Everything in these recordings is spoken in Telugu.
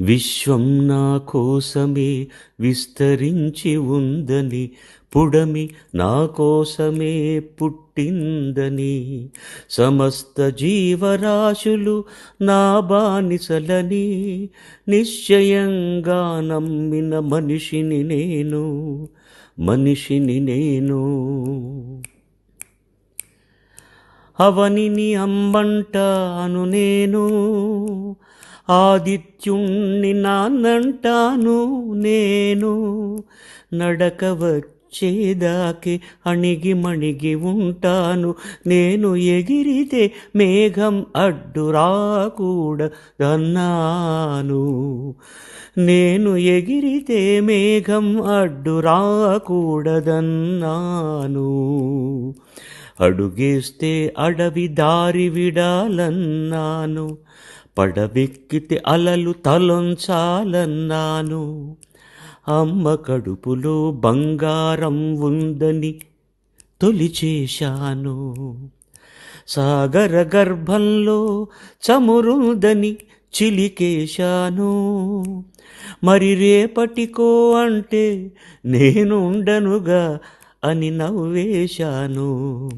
విశ్వం నా కోసమే విస్తరించి ఉందని పుడమి నా కోసమే పుట్టిందని. సమస్త జీవరాశులు నా బానిసలని నిశ్చయంగా నమ్మిన మనిషిని నేను మనిషిని నేను. అవనిని అమ్మంటాను నేను ఆదిత్యుణ్ణి నాన్నంటాను నేను. నడక వచ్చేదాకే అణిగి మణిగి ఉంటాను. నేను ఎగిరితే మేఘం అడ్డు రాకూడదన్నాను. నేను ఎగిరితే మేఘం అడ్డు రాకూడదన్నాను. అడుగేస్తే అడవి దారి విడాలన్నాను. పడవెక్కితే అలలు తలొంచాలన్నాను. అమ్మ కడుపులో బంగారం ఉందని తొలిచేశాను. సాగర గర్భంలో చమురుందని చిలికేశాను. మరి రేపటికో అంటే నేను ఉండనుగా అని నవ్వేశాను.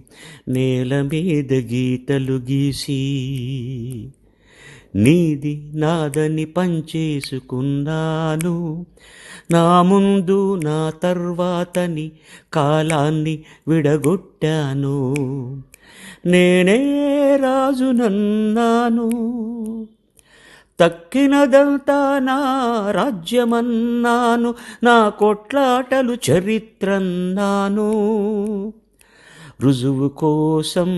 నేల మీద గీతలు గీసి నీది నాదని పంచేసుకున్నాను. నా ముందు నా తర్వాతని కాలాన్ని విడగొట్టాను. నేనే రాజునన్నాను తక్కినదంతా నా రాజ్యమన్నాను. నా కొట్లాటలు చరిత్రన్నాను. రుజువు కోసం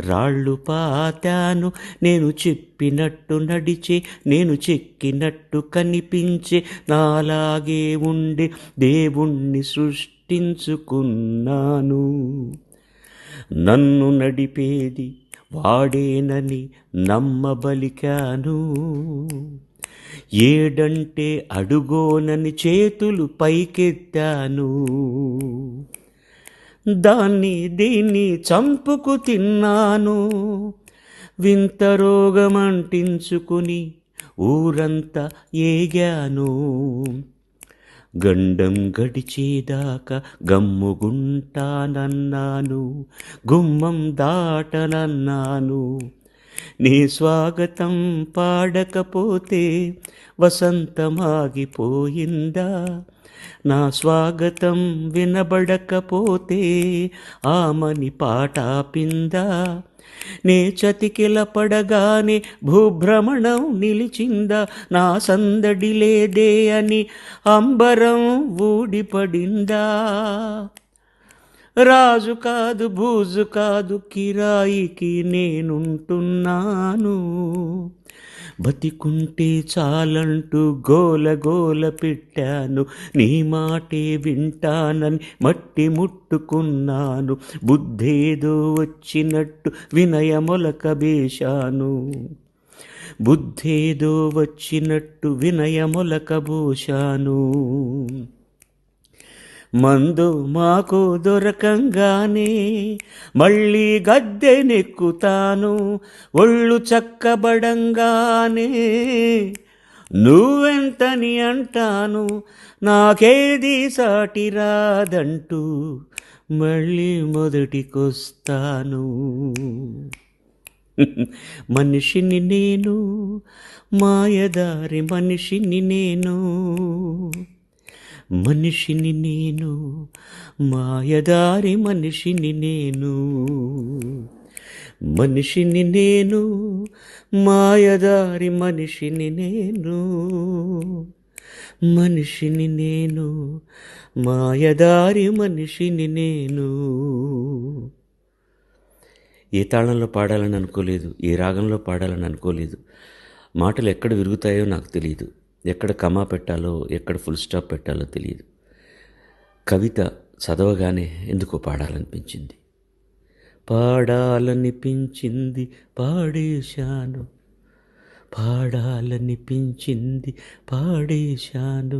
రాళ్ళు పాతాను నేను చెప్పినట్టు నడిచే నేను చెక్కినట్టు కనిపించే నాలాగే ఉండే దేవుణ్ణి సృష్టించుకున్నాను. నన్ను నడిపేది వాడేనని నమ్మబలికాను. ఏడంటే అడుగోనని చేతులు పైకెత్తాను. దాన్ని దీన్ని చంపుకు తిన్నాను. వింత రోగమంటించుకుని ఊరంతా ఏగాను. గండం గడిచేదాకా గమ్ముగుంటానన్నాను గుమ్మం దాటనన్నాను. నీ స్వాగతం పాడకపోతే వసంతమాగిపోయిందా? నా స్వాగతం వినబడకపోతే ఆమని పాటాపిందా? నే చతికిల పడగానే భూభ్రమణం నిలిచిందా? నా సందడి లేదే అని అంబరం ఊడిపడిందా? రాజు కాదు బూజు కాదు కిరాయికి నేనుంటున్నాను. బతికుంటే చాలంటూ గోల గోల పెట్టాను. నీ మాటే వింటానని మట్టి ముట్టుకున్నాను. బుద్ధేదో వచ్చినట్టు వినయమొలక బేశాను. బుద్ధేదో వచ్చినట్టు వినయమొలక బోశాను. మందు మాకు దొరకంగానే మళ్ళీ గద్దెనెక్కుతాను ఒళ్ళు చక్కబడంగానే. నువ్వెంతని అంటాను నాకేది సాటి రాదంటూ మళ్ళీ మొదటికొస్తాను. మనిషిని నేను మాయదారి మనిషిని నేను. మనిషిని నేను మాయదారి మనిషిని నేను. మనిషిని నేను మాయదారి మనిషిని నేను. మనిషిని నేను మాయదారి మనిషిని నేను. ఏ తాళంలో పాడాలని అనుకోలేదు ఏ రాగంలో పాడాలని అనుకోలేదు. మాటలు ఎక్కడ విరుగుతాయో నాకు తెలియదు ఎక్కడ కమా పెట్టాలో ఎక్కడ ఫుల్ స్టాప్ పెట్టాలో తెలియదు. కవిత చదవగానే ఎందుకో పాడాలనిపించింది. పాడాలనిపించింది పాడేశాను. పాడాలనిపించింది పాడేశాను.